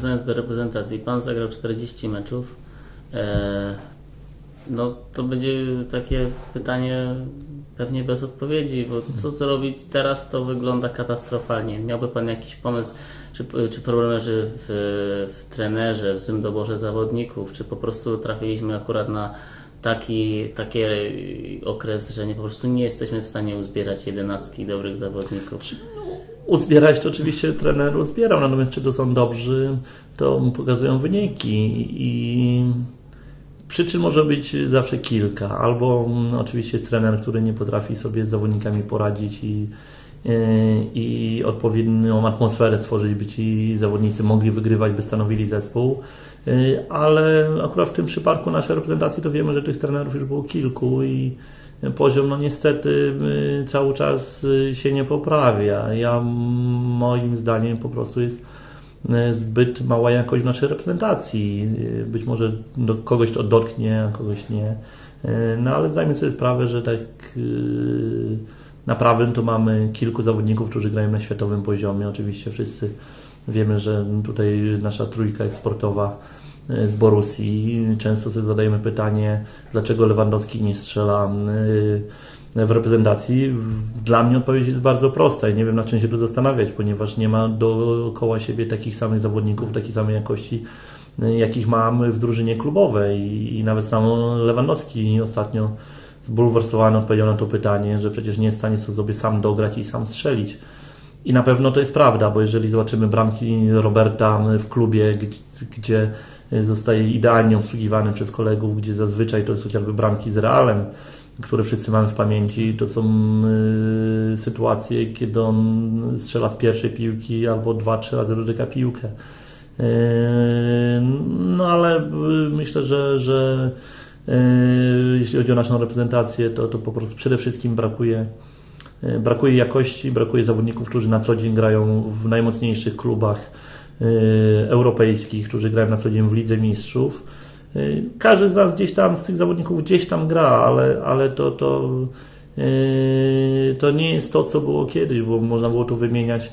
wracając do reprezentacji, pan zagrał 40 meczów. E, no to będzie takie pytanie pewnie bez odpowiedzi, bo co zrobić teraz to wygląda katastrofalnie. Miałby Pan jakiś pomysł, czy, czy problem leży w, w trenerze, w złym doborze zawodników, czy po prostu trafiliśmy akurat na taki, taki okres, że nie, po prostu nie jesteśmy w stanie uzbierać jedenastki dobrych zawodników. Uzbierać to oczywiście trener uzbierał, natomiast czy to są dobrzy, to pokazują wyniki i przyczyn może być zawsze kilka. Albo mm, oczywiście jest trener, który nie potrafi sobie z zawodnikami poradzić i, i odpowiednią atmosferę stworzyć, by ci zawodnicy mogli wygrywać, by stanowili zespół. Y, ale akurat w tym przypadku naszej reprezentacji to wiemy, że tych trenerów już było kilku i poziom no niestety y, cały czas y, się nie poprawia. Ja moim zdaniem po prostu jest zbyt mała jakość naszej reprezentacji. Być może do kogoś to dotknie, a kogoś nie. No ale zdajmy sobie sprawę, że tak na prawym to mamy kilku zawodników, którzy grają na światowym poziomie. Oczywiście wszyscy Wiemy, że tutaj nasza trójka eksportowa z Borussii. Często sobie zadajemy pytanie, dlaczego Lewandowski nie strzela e, w reprezentacji. Dla mnie odpowiedź jest bardzo prosta i nie wiem na czym się tu zastanawiać, ponieważ nie ma dookoła siebie takich samych zawodników, takiej samej jakości, e, jakich mamy w drużynie klubowej i nawet sam Lewandowski ostatnio zbulwersowany odpowiedział na to pytanie, że przecież nie jest w stanie sobie sam dograć i sam strzelić. I na pewno to jest prawda, bo jeżeli zobaczymy bramki Roberta w klubie, gdzie zostaje idealnie obsługiwany przez kolegów, gdzie zazwyczaj to jest chociażby bramki z Realem, które wszyscy mamy w pamięci, to są y, sytuacje, kiedy on strzela z pierwszej piłki albo dwa, trzy razy dotyka piłkę. Y, no ale y, myślę, że, że jeśli chodzi o naszą reprezentację, to, to po prostu przede wszystkim brakuje brakuje jakości, brakuje zawodników, którzy na co dzień grają w najmocniejszych klubach europejskich, którzy grają na co dzień w Lidze Mistrzów. E, każdy z nas gdzieś tam, z tych zawodników gdzieś tam gra, ale, ale to, to, to nie jest to, co było kiedyś, bo można było tu wymieniać.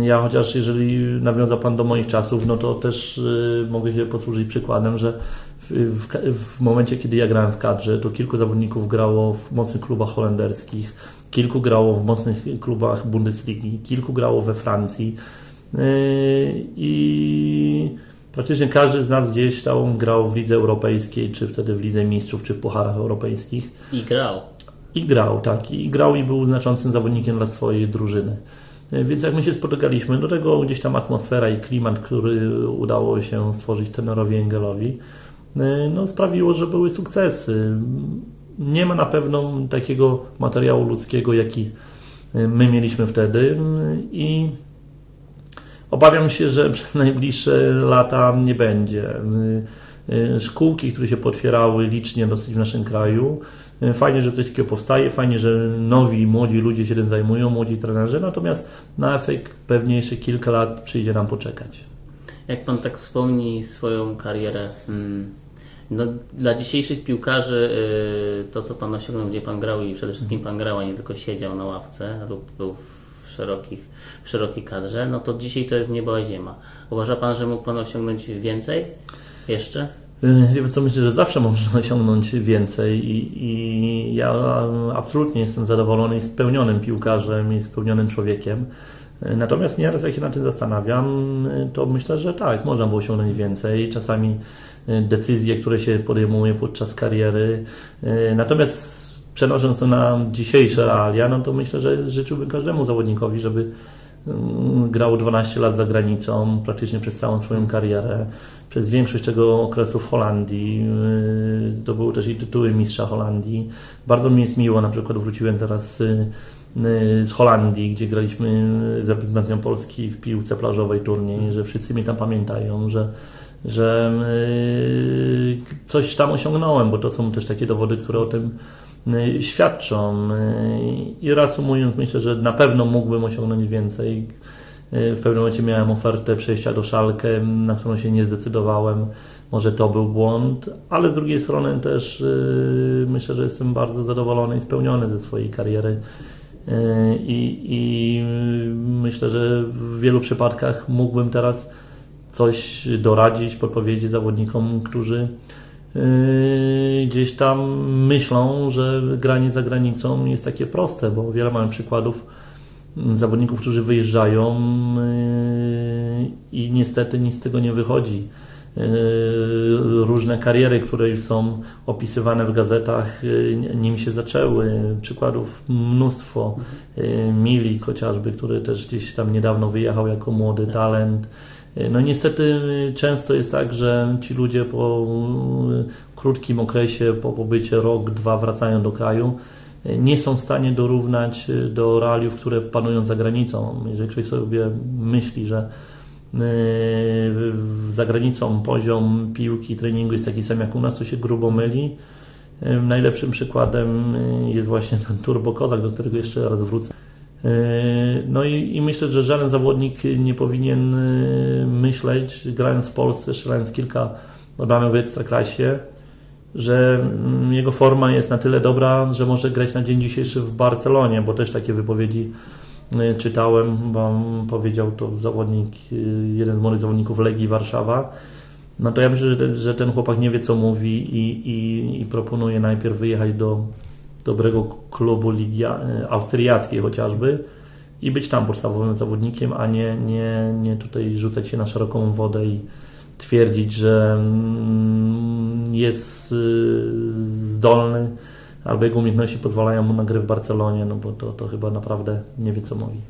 Ja chociaż jeżeli nawiązał Pan do moich czasów, no to też mogę się posłużyć przykładem, że w, w, momencie, kiedy ja grałem w kadrze, to kilku zawodników grało w mocnych klubach holenderskich, kilku grało w mocnych klubach Bundesligi, kilku grało we Francji i praktycznie każdy z nas gdzieś tam grał w lidze europejskiej, czy wtedy w lidze mistrzów, czy w pucharach europejskich. I grał. I grał, tak. I grał i był znaczącym zawodnikiem dla swojej drużyny. Yy, więc jak my się spotykaliśmy, do tego gdzieś tam atmosfera i klimat, który udało się stworzyć tenerowi Engelowi, yy, no, sprawiło, że były sukcesy nie ma na pewno takiego materiału ludzkiego, jaki my mieliśmy wtedy i obawiam się, że przez najbliższe lata nie będzie. Y, y, szkółki, które się potwierały licznie dosyć w naszym kraju, fajnie, że coś takiego powstaje, fajnie, że nowi, młodzi ludzie się tym zajmują, młodzi trenerzy, natomiast na efekt pewnie jeszcze kilka lat przyjdzie nam poczekać. Jak Pan tak wspomni swoją karierę hmm no, dla dzisiejszych piłkarzy y, to, co Pan osiągnął, gdzie Pan grał i przede wszystkim Pan grał, a nie tylko siedział na ławce lub był w, szerokich, w szerokiej kadrze, no to dzisiaj to jest niebo a ziema. Uważa Pan, że mógł Pan osiągnąć więcej jeszcze? Y, co myślę, że zawsze można osiągnąć więcej i, i ja absolutnie jestem zadowolony i spełnionym piłkarzem i spełnionym człowiekiem. Y, natomiast nieraz jak się na tym zastanawiam, to myślę, że tak, można było osiągnąć więcej. Czasami decyzje, które się podejmuje podczas kariery. Natomiast przenosząc to na dzisiejsze realia, no to myślę, że życzyłbym każdemu zawodnikowi, żeby mm, grał 12 lat za granicą, praktycznie przez całą swoją karierę, przez większość tego okresu w Holandii. E, to były też i tytuły mistrza Holandii. Bardzo mi jest miło, na przykład wróciłem teraz e, z Holandii, gdzie graliśmy z reprezentacją Polski w piłce plażowej turniej, że wszyscy mnie tam pamiętają, że że y, coś tam osiągnąłem, bo to są też takie dowody, które o tym y, świadczą. Y, I reasumując, myślę, że na pewno mógłbym osiągnąć więcej. W pewnym momencie miałem ofertę przejścia do Szalkę, na którą się nie zdecydowałem. Może to był błąd, ale z drugiej strony też myślę, że jestem bardzo zadowolony i spełniony ze swojej kariery. I, i myślę, że w wielu przypadkach mógłbym teraz coś doradzić, podpowiedzieć zawodnikom, którzy gdzieś tam myślą, że granie za granicą jest takie proste, bo wiele mamy przykładów zawodników, którzy wyjeżdżają i niestety nic z tego nie wychodzi. Różne kariery, które już są opisywane w gazetach, nim się zaczęły. Przykładów mnóstwo. Milik chociażby, który też gdzieś tam niedawno wyjechał jako młody talent. No niestety często jest tak, że ci ludzie po krótkim okresie, po pobycie rok, dwa wracają do kraju nie są w stanie dorównać y, do realiów, które panują za granicą. Jeżeli ktoś sobie myśli, że y, za granicą poziom piłki, treningu jest taki sam jak u nas, to się grubo myli. Y, najlepszym przykładem jest właśnie ten Turbo Kozak, do którego jeszcze raz wrócę. No i, i, myślę, że żaden zawodnik nie powinien myśleć, grając w Polsce, strzelając kilka bramek w Ekstraklasie, że mm, jego forma jest na tyle dobra, że może grać na dzień dzisiejszy w Barcelonie, bo też takie wypowiedzi y, czytałem, bo powiedział to zawodnik, jeden z młodych zawodników Legii Warszawa. No to ja myślę, że, że ten chłopak nie wie co mówi i, i, i proponuje najpierw wyjechać do dobrego klubu ligi y, austriackiej chociażby i być tam podstawowym zawodnikiem, a nie, nie, nie tutaj rzucać się na szeroką wodę i twierdzić, że mm, jest y, zdolny albo jego umiejętności pozwalają mu na grę w Barcelonie, no bo to, to chyba naprawdę nie wie co mówi.